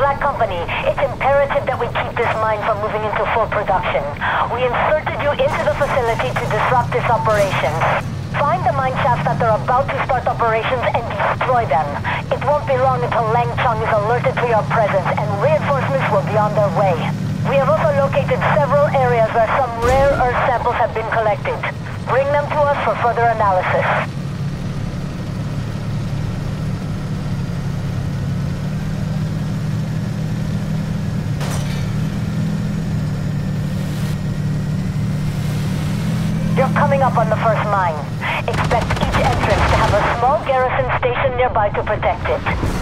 Black Company, it's imperative that we keep this mine from moving into full production. We inserted you into the facility to disrupt its operations. Find the mine shafts that they're about to start operations and destroy them. It won't be long until Lang Chung is alerted to your presence and reinforcements will be on their way. We have also located several areas where some rare earth samples have been collected. Bring them to us for further analysis. You're coming up on the first mine. Expect each entrance to have a small garrison station nearby to protect it.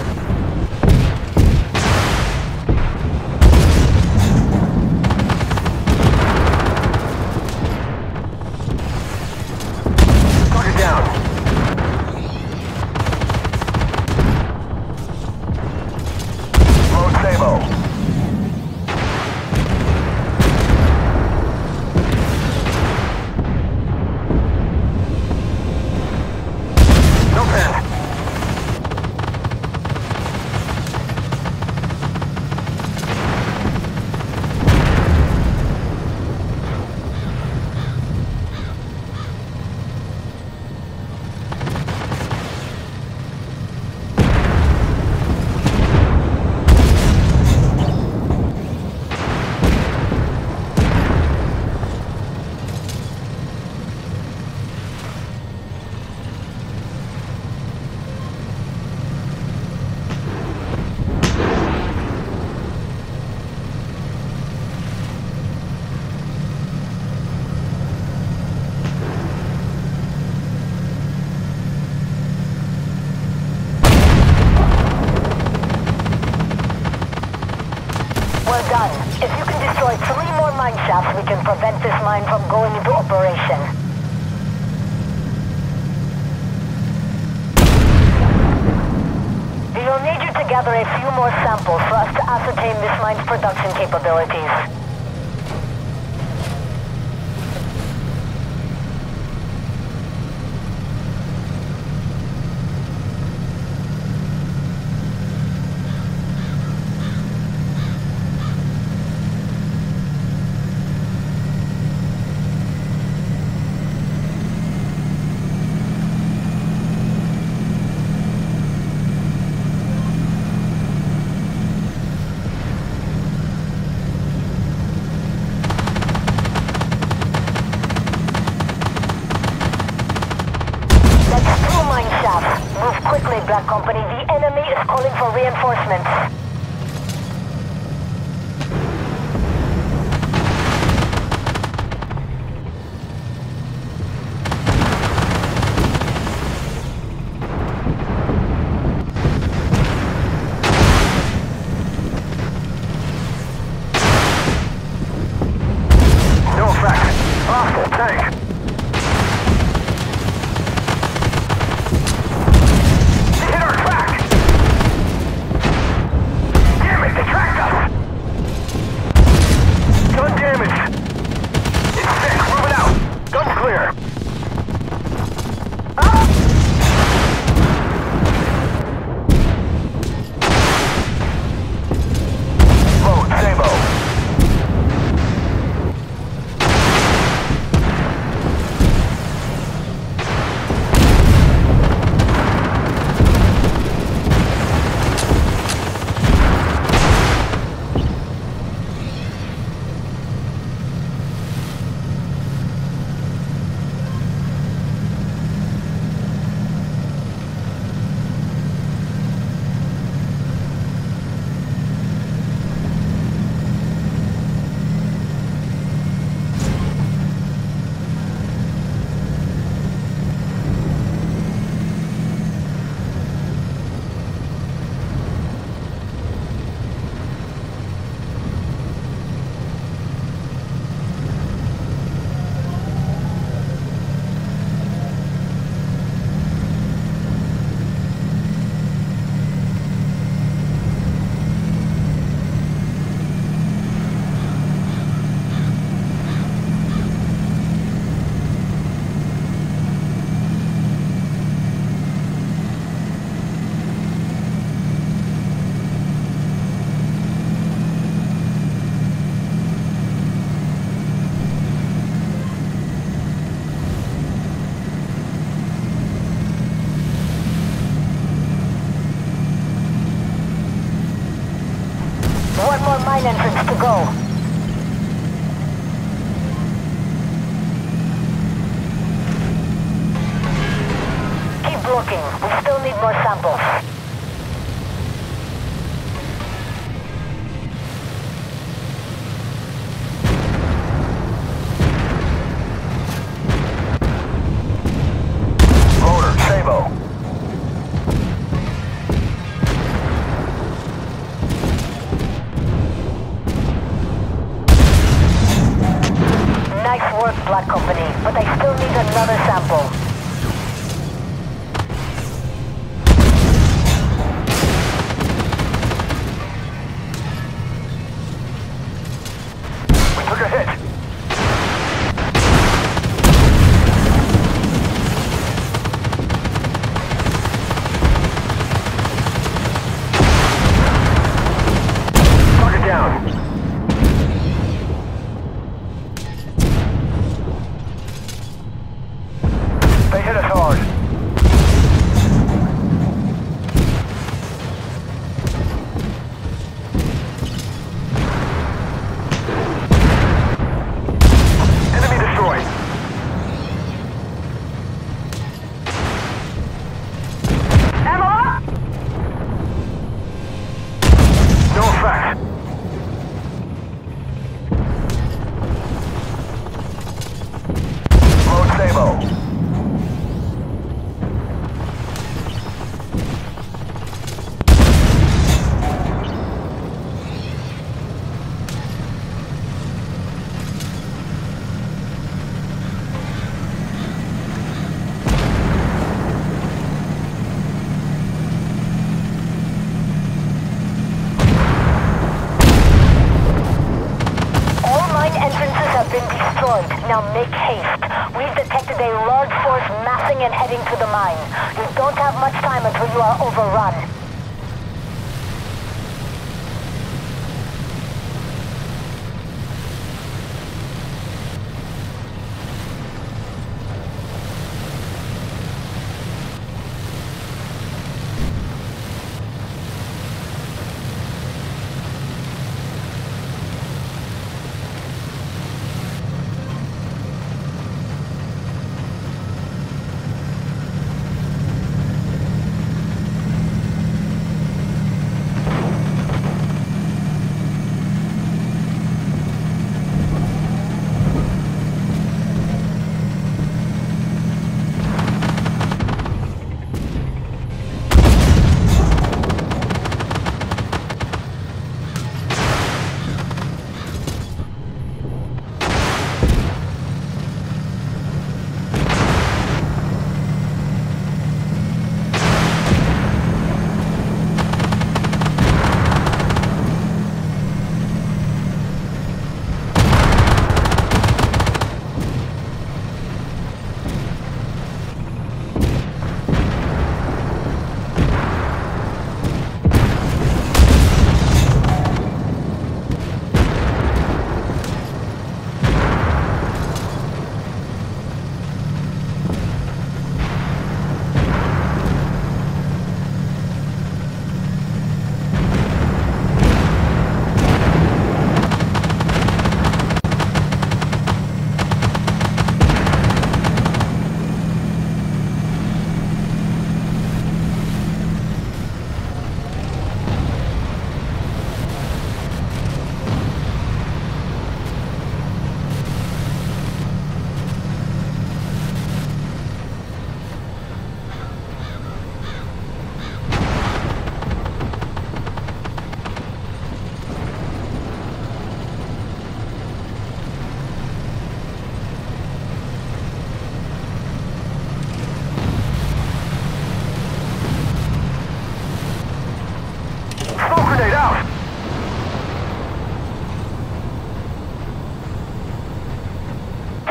Well done. If you can destroy three more mine shafts, we can prevent this mine from going into operation. We will need you to gather a few more samples for us to ascertain this mine's production capabilities. Mine entrance to go. Keep looking. We still need more samples. Now make haste. We've detected a large force massing and heading to the mine. You don't have much time until you are overrun.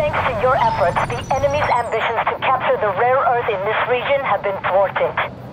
Thanks to your efforts, the enemy's ambitions to capture the rare earth in this region have been thwarted.